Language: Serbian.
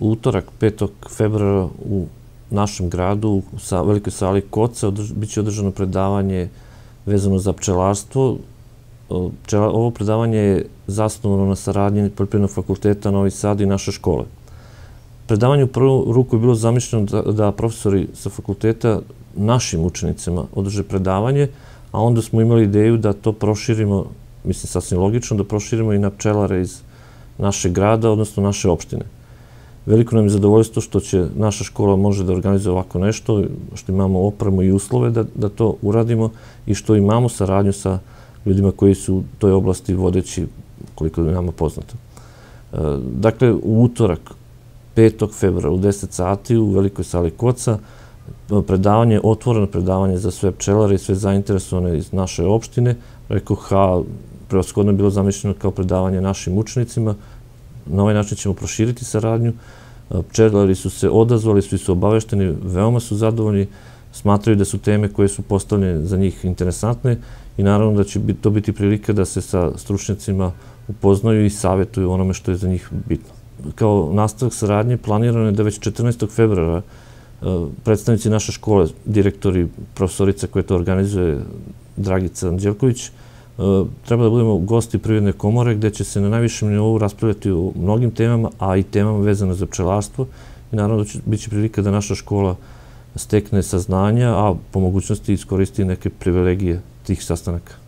Utorak 5. februara u našem gradu, u velikoj sali Koca, bit će održano predavanje vezano za pčelarstvo. Ovo predavanje je zasnovano na saradnji Poljoprivrednog fakulteta Novi Sad i naše škole. Predavanje u prvu ruku je bilo zamišljeno da, da profesori sa fakulteta našim učenicima održe predavanje, a onda smo imali ideju da to proširimo, mislim sasvim logično, da proširimo i na pčelare iz našeg grada, odnosno naše opštine. Veliko nam je zadovoljstvo što će naša škola može da organizuje ovako nešto, što imamo opremu i uslove da, da to uradimo i što imamo saradnju sa ljudima koji su u toj oblasti vodeći, koliko je nama poznato. E, dakle, u utorak, 5. februara u 10 sati u velikoj sali Koca, predavanje, otvoreno predavanje za sve pčelare i sve zainteresovane iz naše opštine. Rekao, ha, preoskodno je bilo zamišljeno kao predavanje našim učenicima, Na ovaj način ćemo proširiti saradnju. Pčelari su se odazvali, svi su obavešteni, veoma su zadovoljni, smatraju da su teme koje su postavljene za njih interesantne i naravno da će to biti prilika da se sa stručnjacima upoznaju i savjetuju onome što je za njih bitno. Kao nastavak saradnje planirano je da već 14. februara predstavnici naše škole, direktori, profesorica koje to organizuje, Dragica Anđelković, treba da budemo gosti Privredne komore gde će se na najvišem nivou raspravljati o mnogim temama, a i temama vezane za pčelarstvo i naravno da će biti prilika da naša škola stekne saznanja, a po mogućnosti iskoristi neke privilegije tih sastanaka.